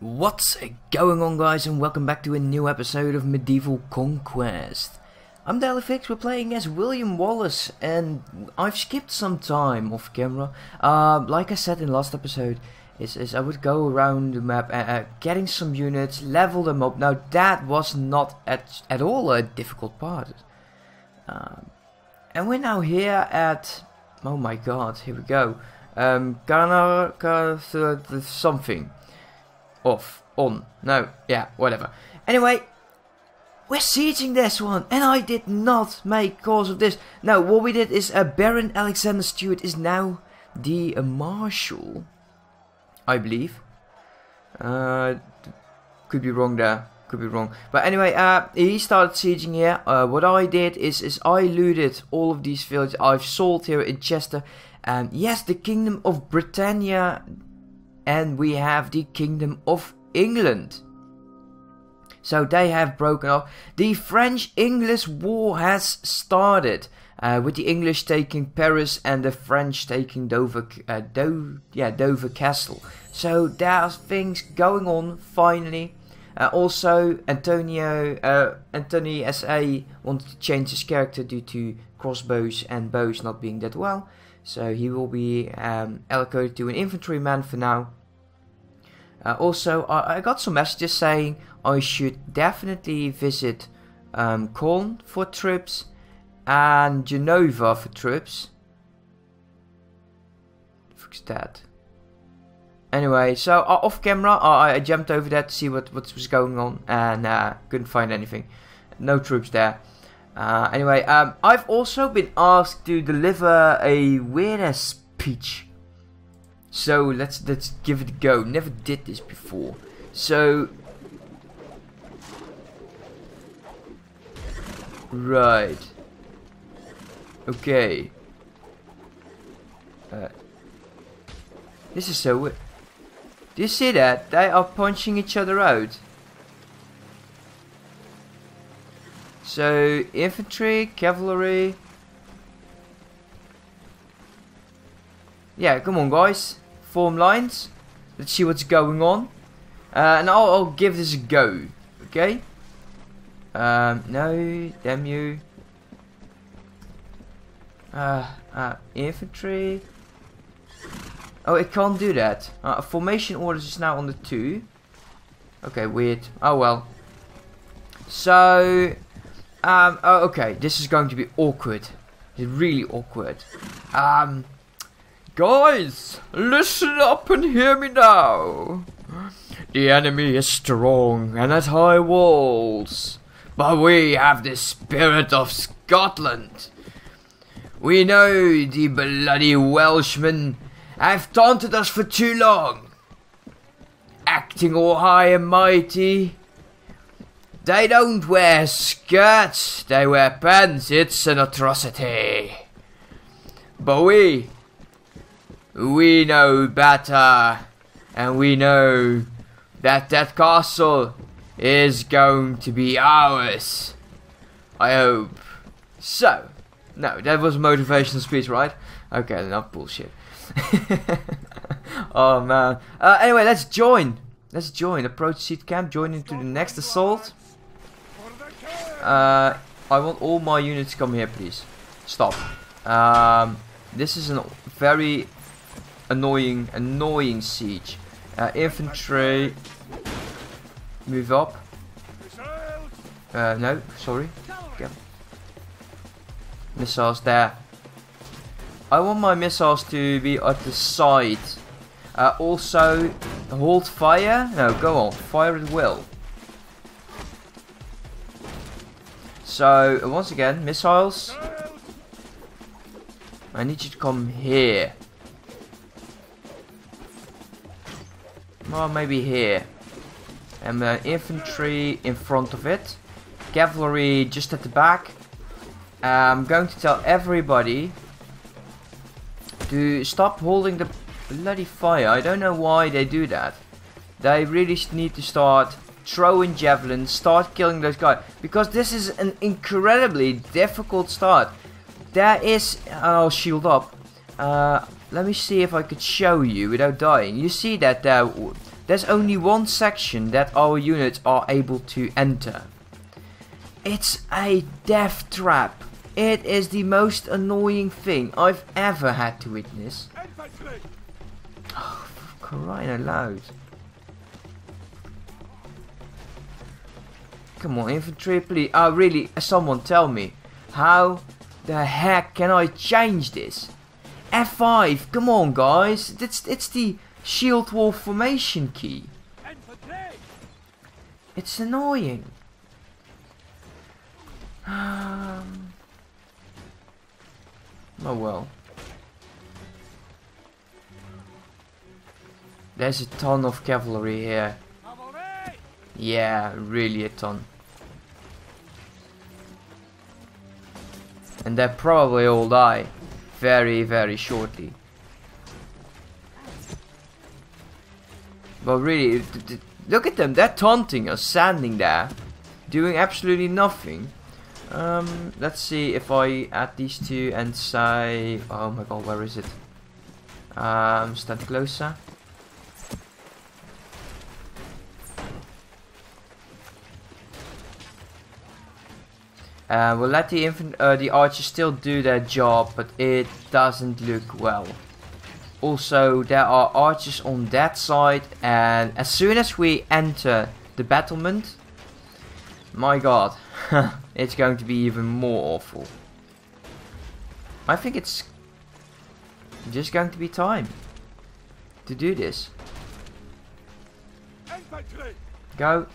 What's going on guys and welcome back to a new episode of Medieval Conquest. I'm Dailyfix, we're playing as William Wallace and I've skipped some time off camera. Uh, like I said in last episode, is, is I would go around the map uh, uh, getting some units, level them up. Now that was not at, at all a difficult part. Um, and we're now here at, oh my god, here we go. Um, Ghana something off, on, no, yeah, whatever. Anyway, we're sieging this one, and I did not make cause of this. No, what we did is uh, Baron Alexander Stewart is now the uh, Marshal, I believe. Uh, could be wrong there, could be wrong. But anyway, uh, he started sieging here. Uh, what I did is, is I looted all of these villages I've sold here in Chester. And yes, the Kingdom of Britannia and we have the Kingdom of England. So they have broken off. The French-English war has started. Uh, with the English taking Paris and the French taking Dover, uh, Do yeah, Dover Castle. So there's things going on finally. Uh, also, Antonio, uh, Anthony SA wanted to change his character due to crossbows and bows not being that well. So he will be um, allocated to an infantryman for now. Uh, also, I, I, got some messages saying I should definitely visit um, for troops and Genova for troops. Fix that. Anyway, so uh, off camera, I, I, jumped over there to see what, what was going on and uh, couldn't find anything. No troops there. Uh, anyway, um, I've also been asked to deliver a weird speech so let's let's give it a go. Never did this before. So Right. Okay. Uh, this is so weird. Do you see that? They are punching each other out. So, infantry, cavalry. Yeah, come on guys form lines. Let's see what's going on. Uh, and I'll, I'll, give this a go. Okay? Um, no, damn you. Uh, uh, infantry. Oh, it can't do that. Uh, formation orders is now on the 2. Okay, weird. Oh well. So, um, oh, okay, this is going to be awkward. It's really awkward. Um, Guys, listen up and hear me now. The enemy is strong and has high walls, but we have the spirit of Scotland. We know the bloody Welshmen have taunted us for too long. Acting all high and mighty. They don't wear skirts, they wear pants, it's an atrocity. But we, we know better. And we know that that castle is going to be ours. I hope. So, no, that was motivational speech, right? Okay, enough bullshit. oh man. Uh, anyway, let's join. Let's join. Approach seat camp. Join into the next assault. Uh, I want all my units to come here, please. Stop. Um, this is a very annoying, annoying siege. Uh, infantry, move up. Uh, no, sorry. Okay. Missiles there. I want my missiles to be at the side. Uh, also, hold fire. No, go on. Fire at will. So, once again, missiles. I need you to come here. Well, maybe here. And uh, infantry in front of it. Cavalry just at the back. I'm going to tell everybody to stop holding the bloody fire. I don't know why they do that. They really need to start throwing javelins, start killing those guys. Because this is an incredibly difficult start. There is... I'll shield up. Uh, let me see if I could show you without dying. You see that uh, there's only one section that our units are able to enter. It's a death trap. It is the most annoying thing I've ever had to witness. Oh, crying out loud. Come on, infantry, please. Oh, really? Someone tell me. How the heck can I change this? F5, come on guys. It's, it's the shield wall formation key. It's annoying. Um, oh well. There's a ton of cavalry here. Yeah, really a ton. And they probably all die very, very shortly. But really, look at them, they're taunting us, standing there, doing absolutely nothing. Um, let's see if I add these two and say, oh my god, where is it? Um, stand closer. Uh, we'll let the infant, uh, the archers still do their job, but it doesn't look well. Also, there are archers on that side, and as soon as we enter the battlement, my god, it's going to be even more awful. I think it's just going to be time to do this. Go.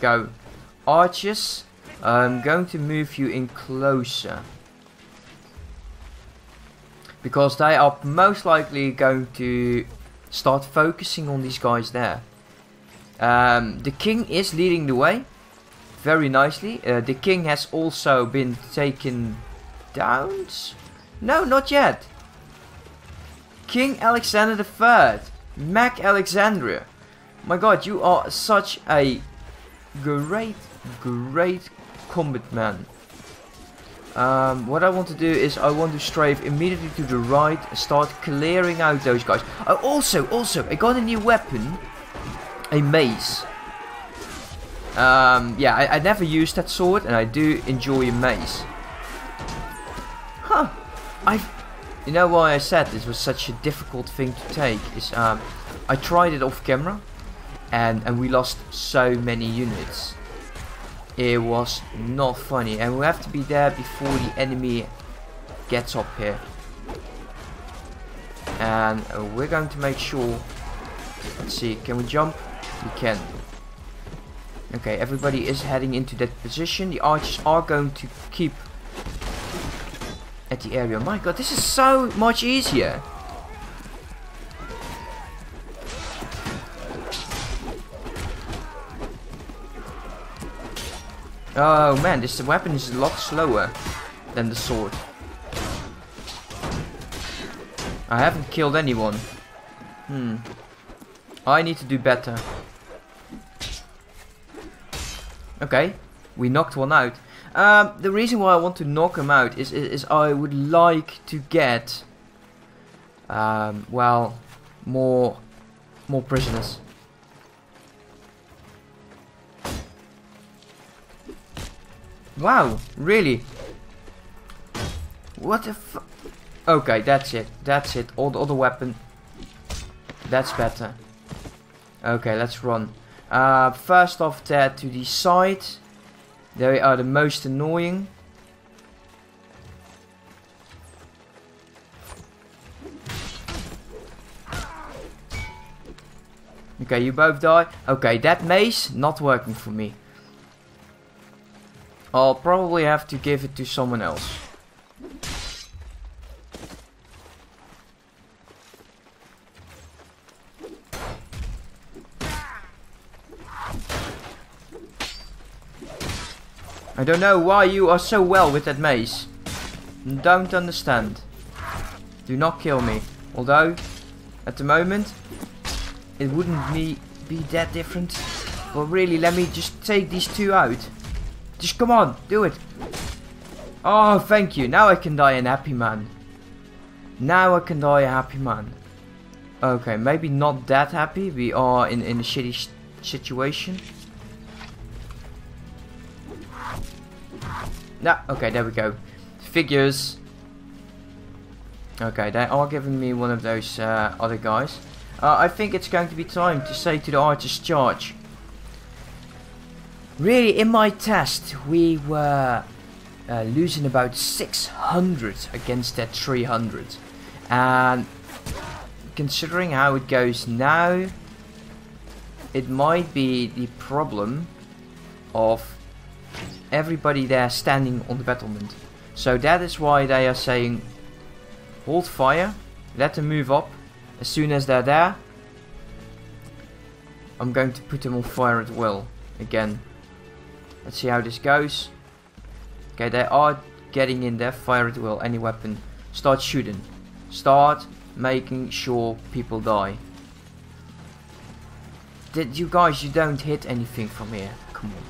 Go. Archers, I'm going to move you in closer. Because they are most likely going to start focusing on these guys there. Um, the king is leading the way. Very nicely. Uh, the king has also been taken down. No, not yet. King Alexander III. Mac Alexandria. My god, you are such a great, great combat man. Um, what I want to do is I want to strafe immediately to the right and start clearing out those guys. Oh, also, also, I got a new weapon. A mace. Um, yeah, I, I never used that sword and I do enjoy a mace. Huh. I, You know why I said this was such a difficult thing to take? Is um, I tried it off camera and, and we lost so many units it was not funny and we have to be there before the enemy gets up here. And we're going to make sure let's see can we jump? We can. Okay everybody is heading into that position. The archers are going to keep at the area. My god this is so much easier Oh man, this weapon is a lot slower than the sword. I haven't killed anyone. Hmm. I need to do better. Okay, we knocked one out. Um, the reason why I want to knock him out is, is, is I would like to get, um, well, more, more prisoners. Wow, really? What the Okay, that's it. That's it. All the other weapon. That's better. Okay, let's run. Uh, first off that to the side. They are the most annoying. Okay, you both die. Okay, that mace not working for me. I'll probably have to give it to someone else. I don't know why you are so well with that mace. Don't understand. Do not kill me. Although, at the moment, it wouldn't be, be that different. But really, let me just take these two out. Just come on, do it. Oh, thank you. Now I can die a happy man. Now I can die a happy man. Okay, maybe not that happy. We are in, in a shitty situation. Nah, okay, there we go. Figures. Okay, they are giving me one of those uh, other guys. Uh, I think it's going to be time to say to the artist charge. Really, in my test, we were uh, losing about 600 against that 300. And considering how it goes now, it might be the problem of everybody there standing on the battlement. So that is why they are saying hold fire, let them move up. As soon as they're there, I'm going to put them on fire at will again. Let's see how this goes. Okay, they are getting in there. Fire at will. Any weapon. Start shooting. Start making sure people die. Did you guys, you don't hit anything from here. Come on.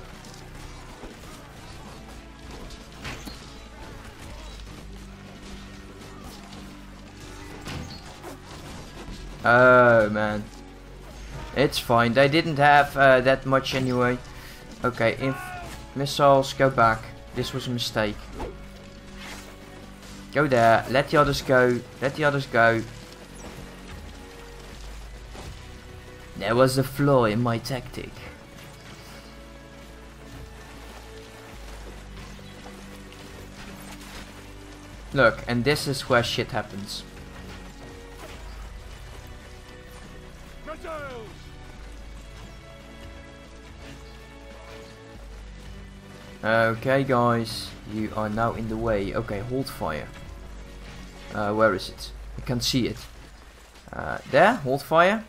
Oh man. It's fine. They didn't have uh, that much anyway. Okay, missiles go back. This was a mistake. Go there. Let the others go. Let the others go. There was a flaw in my tactic. Look, and this is where shit happens. Okay guys, you are now in the way. Okay, hold fire. Uh, where is it? I can't see it. Uh, there, hold fire.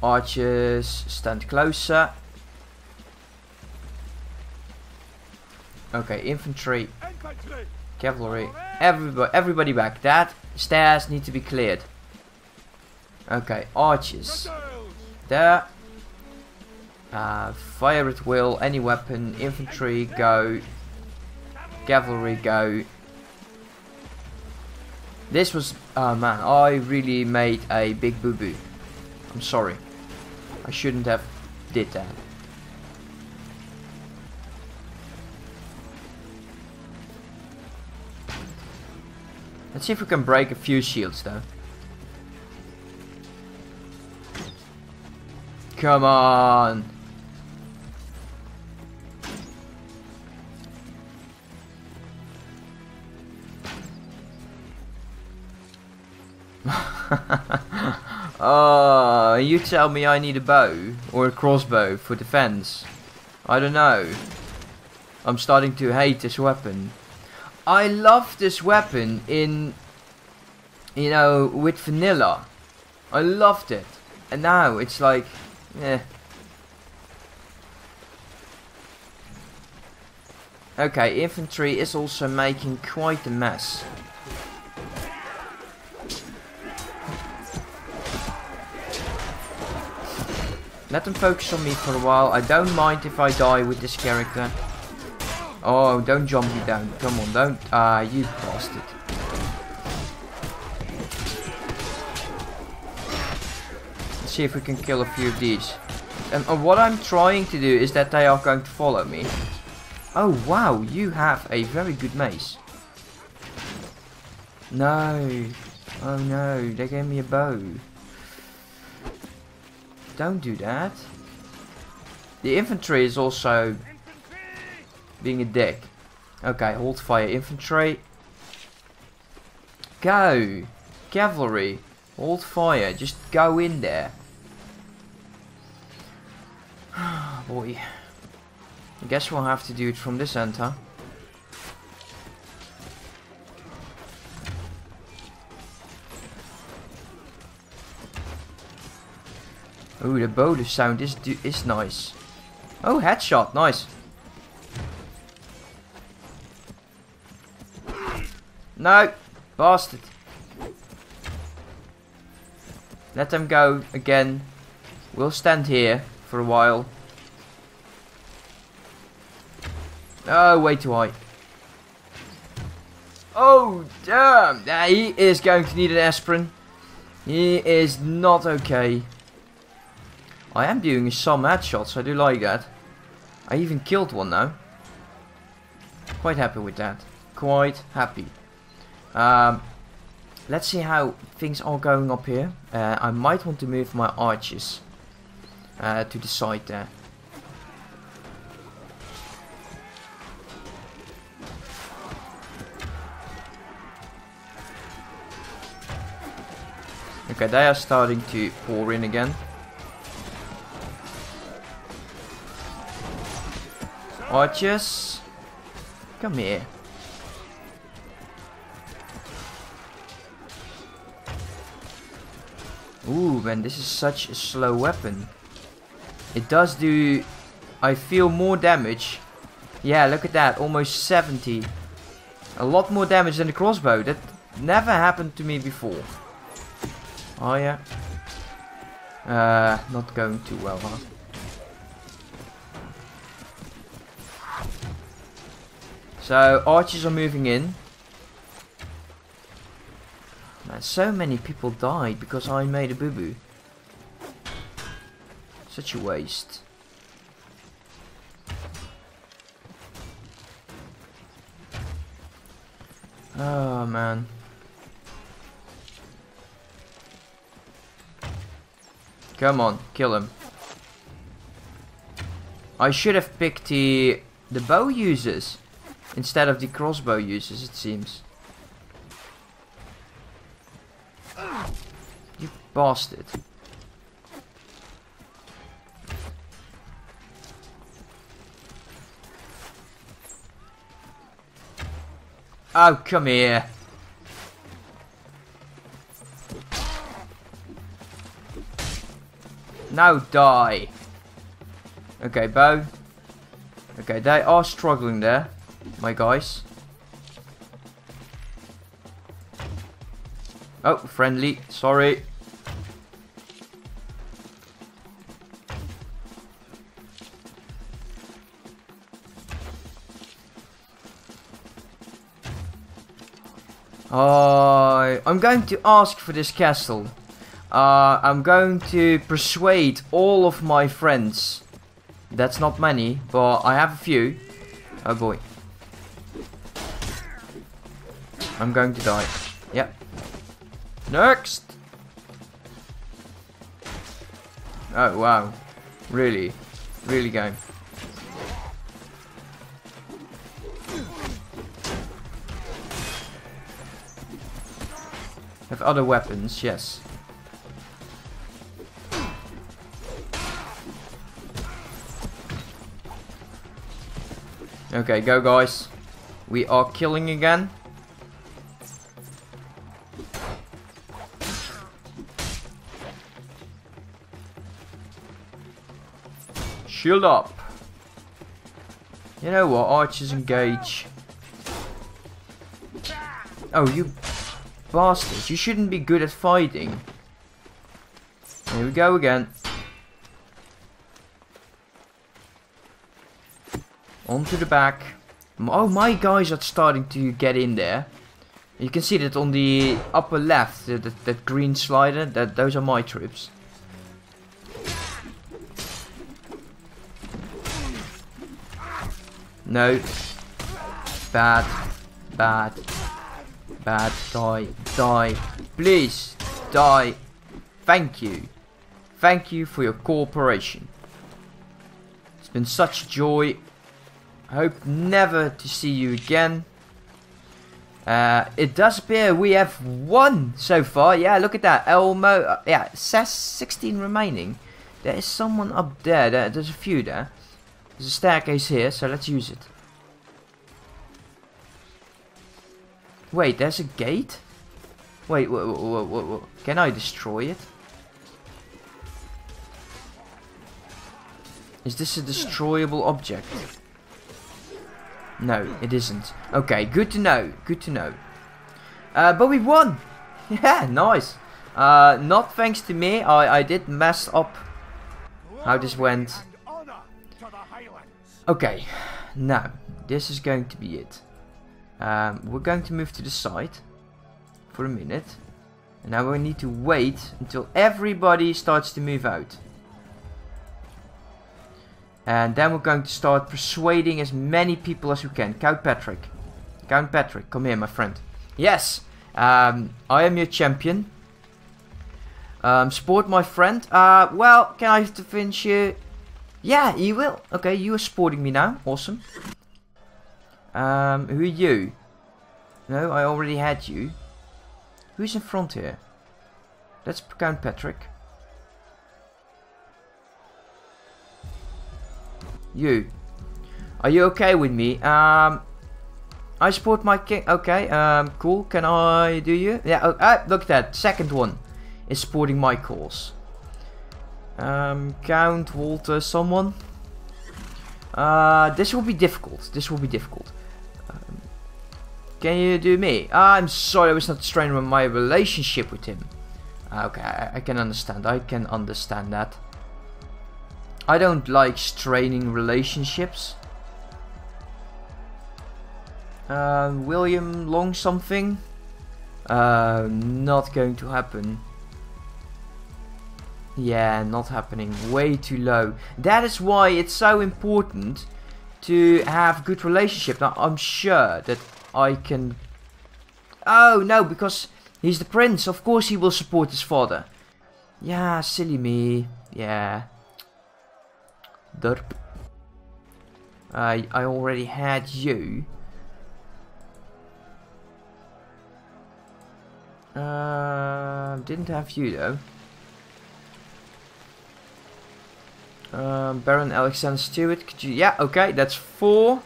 Archers, stand closer. Okay, infantry, cavalry, everybody, everybody back. That stairs need to be cleared. Okay, archers. There. Uh, fire at will, any weapon, infantry, go. Cavalry, go. This was, oh man, I really made a big boo-boo. I'm sorry. I shouldn't have did that. Let's see if we can break a few shields though. Come on! Oh, you tell me I need a bow or a crossbow for defense. I don't know. I'm starting to hate this weapon. I love this weapon in, you know, with vanilla. I loved it. And now it's like, eh. Okay, infantry is also making quite a mess. Let them focus on me for a while. I don't mind if I die with this character. Oh, don't jump me down. Come on, don't. Ah, uh, you bastard. Let's see if we can kill a few of these. And uh, what I'm trying to do is that they are going to follow me. Oh, wow, you have a very good mace. No. Oh no, they gave me a bow. Don't do that. The infantry is also being a dick. Okay, hold fire infantry. Go! Cavalry, hold fire. Just go in there. Boy. I guess we'll have to do it from this end, huh? Oh, the bonus sound is is nice. Oh, headshot, nice. No, bastard. Let them go again. We'll stand here for a while. Oh, way too high. Oh, damn. Yeah, he is going to need an aspirin. He is not okay. I am doing some headshots. I do like that. I even killed one now. Quite happy with that. Quite happy. Um, let's see how things are going up here. Uh, I might want to move my arches uh, to the side there. Okay, they are starting to pour in again. Archers, come here. Ooh, man, this is such a slow weapon. It does do, I feel, more damage. Yeah, look at that, almost 70. A lot more damage than the crossbow. That never happened to me before. Oh yeah. Uh, not going too well, huh? So, archers are moving in. Man, so many people died because I made a boo-boo. Such a waste. Oh, man. Come on, kill him. I should have picked the the bow users instead of the crossbow users, it seems. You bastard. Oh, come here. Now die. Okay, bow. Okay, they are struggling there, my guys. Oh, friendly. Sorry. Uh, I'm going to ask for this castle. Uh, I'm going to persuade all of my friends. That's not many, but I have a few. Oh boy. I'm going to die. Yep. Next! Oh wow. Really? Really going. Have other weapons, yes. Okay, go guys. We are killing again. Shield up. You know what? Archers engage. Oh, you bastards. You shouldn't be good at fighting. Here we go again. Onto the back. Oh, my guys are starting to get in there. You can see that on the upper left, that, that, that green slider, that those are my troops. No. Bad. Bad. Bad. Die. Die. Please. Die. Thank you. Thank you for your cooperation. It's been such joy I hope never to see you again. Uh, it does appear we have one so far. Yeah, look at that. Elmo. Uh, yeah, it says 16 remaining. There is someone up there. there. There's a few there. There's a staircase here, so let's use it. Wait, there's a gate? Wait, can I destroy it? Is this a destroyable object? No, it isn't. Okay, good to know. Good to know. Uh, but we won! Yeah, nice. Uh, not thanks to me. I, I did mess up how this went. Okay, now, this is going to be it. Um, we're going to move to the side for a minute. And now we need to wait until everybody starts to move out. And then we're going to start persuading as many people as we can. Count Patrick. Count Patrick, come here, my friend. Yes, um, I am your champion. Um, support my friend. Uh, well, can I finish you? Yeah, you will. Okay, you are supporting me now. Awesome. Um, who are you? No, I already had you. Who's in front here? That's Count Patrick. You. Are you okay with me? Um, I support my king. Okay, um, cool. Can I do you? Yeah, oh, ah, look at that. Second one is supporting my cause. Um, Count, Walter, someone. Uh, this will be difficult. This will be difficult. Um, can you do me? I'm sorry, I was not straining my relationship with him. Uh, okay, I, I can understand. I can understand that. I don't like straining relationships. Uh, William Long something? Uh, not going to happen. Yeah, not happening. Way too low. That is why it's so important to have good relationship. Now, I'm sure that I can... Oh, no, because he's the prince. Of course he will support his father. Yeah, silly me. Yeah. Derp. I I already had you. Uh, didn't have you though. Um, Baron Alexander Stewart, could you? Yeah, okay, that's four.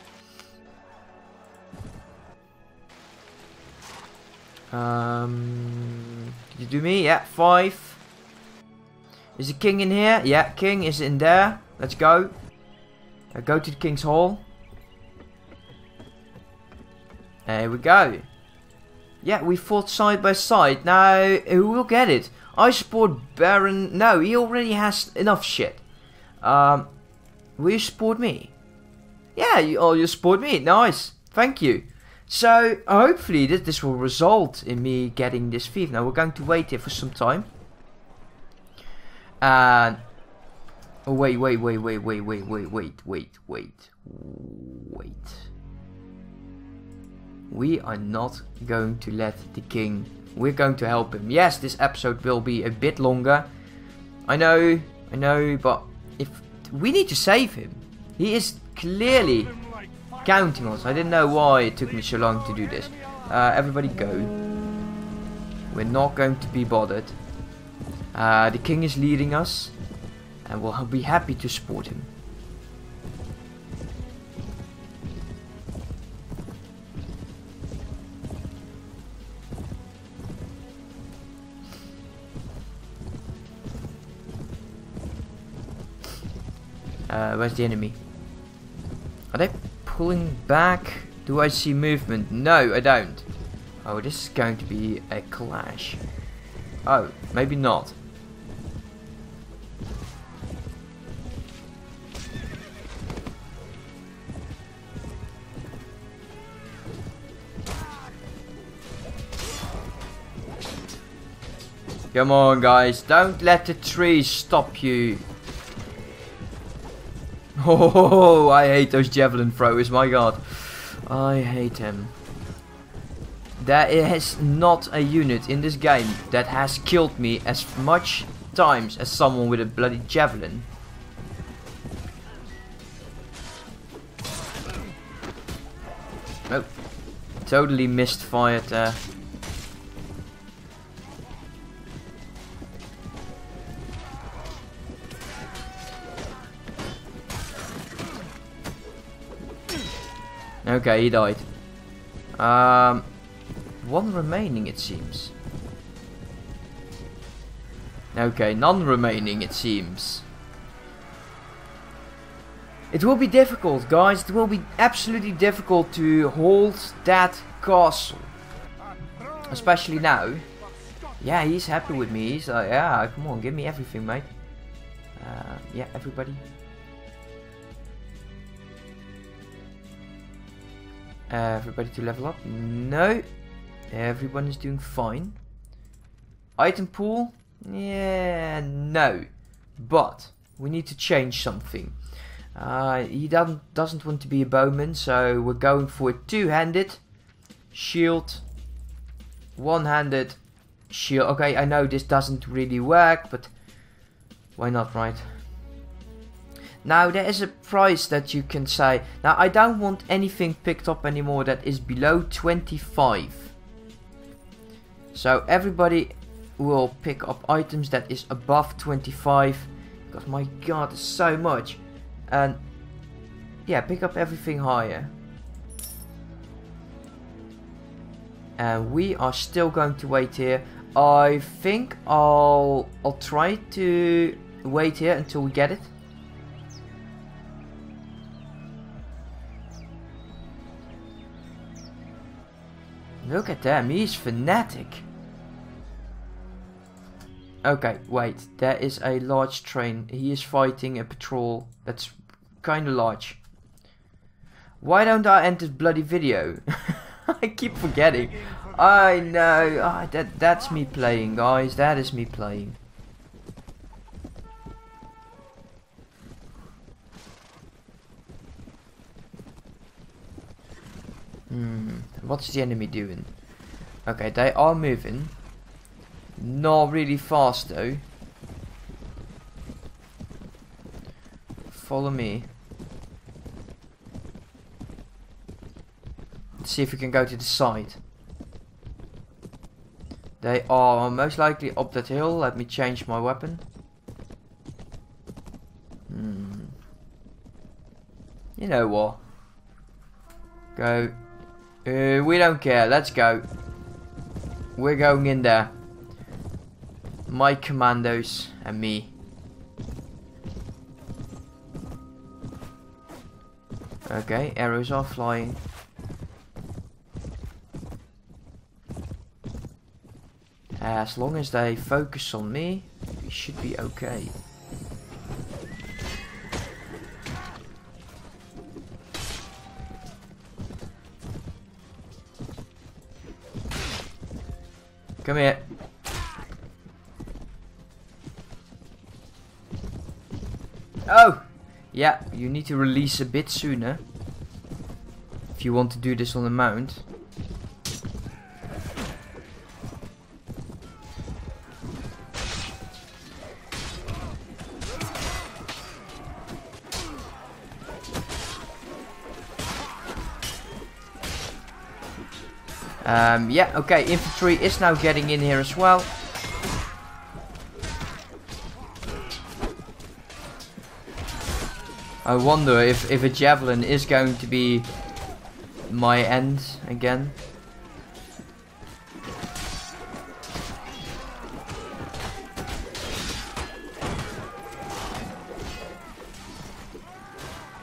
Um, you do me? Yeah, five. Is the king in here? Yeah, king is in there. Let's go. Uh, go to the King's Hall. There we go. Yeah, we fought side by side. Now, who will get it? I support Baron... No, he already has enough shit. Um, will you support me? Yeah, you, oh, you support me. Nice. Thank you. So, hopefully this, this will result in me getting this fief. Now, we're going to wait here for some time. And Oh, wait, wait, wait, wait, wait, wait, wait, wait, wait, wait, wait. We are not going to let the king... We're going to help him. Yes, this episode will be a bit longer. I know, I know, but if... We need to save him. He is clearly counting on us. I didn't know why it took me so long to do this. Uh, everybody go. We're not going to be bothered. Uh, the king is leading us and we'll be happy to support him. Uh, where's the enemy? Are they pulling back? Do I see movement? No, I don't. Oh, this is going to be a clash. Oh, maybe not. Come on, guys. Don't let the trees stop you. Oh, I hate those javelin throwers. My god. I hate them. There is not a unit in this game that has killed me as much times as someone with a bloody javelin. Oh, totally missed fire there. Okay, he died. Um, one remaining it seems. Okay, none remaining it seems. It will be difficult, guys. It will be absolutely difficult to hold that castle. Especially now. Yeah, he's happy with me. He's like, yeah, come on, give me everything, mate. Uh, yeah, everybody. Everybody to level up? No. Everyone is doing fine. Item pool? Yeah, no. But we need to change something. Uh, he doesn't, doesn't want to be a bowman, so we're going for a two-handed shield, one-handed shield. Okay, I know this doesn't really work, but why not, right? Now there is a price that you can say. Now I don't want anything picked up anymore that is below 25. So everybody will pick up items that is above 25. Because my god, it's so much. And yeah, pick up everything higher. And we are still going to wait here. I think I'll I'll try to wait here until we get it. Look at them, he's fanatic. Okay, wait, there is a large train. He is fighting a patrol that's kinda large. Why don't I end this bloody video? I keep forgetting. I know, oh, that, that's me playing guys, that is me playing. Hmm, what's the enemy doing? Okay, they are moving. Not really fast though. Follow me. Let's see if we can go to the side. They are most likely up that hill. Let me change my weapon. Hmm. You know what? Go uh, we don't care. Let's go. We're going in there. My commandos and me. Okay, arrows are flying. As long as they focus on me, we should be okay. Come here. Oh! Yeah, you need to release a bit sooner. If you want to do this on the mount. Um, yeah, okay, infantry is now getting in here as well. I wonder if, if a javelin is going to be my end again.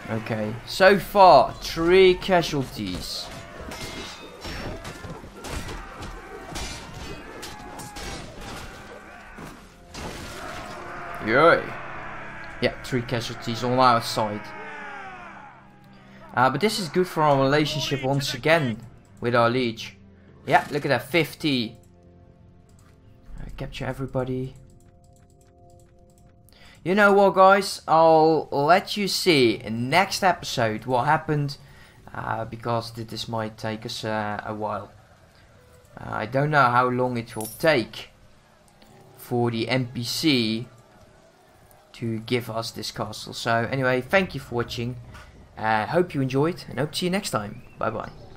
Okay, so far, three casualties. Yay. Yeah, three casualties on our side. Uh, but this is good for our relationship once again with our liege. Yeah, look at that, 50. Uh, capture everybody. You know what guys, I'll let you see in next episode what happened. Uh, because this might take us uh, a while. Uh, I don't know how long it will take for the NPC to give us this castle. So anyway, thank you for watching. Uh, hope you enjoyed and hope to see you next time. Bye bye.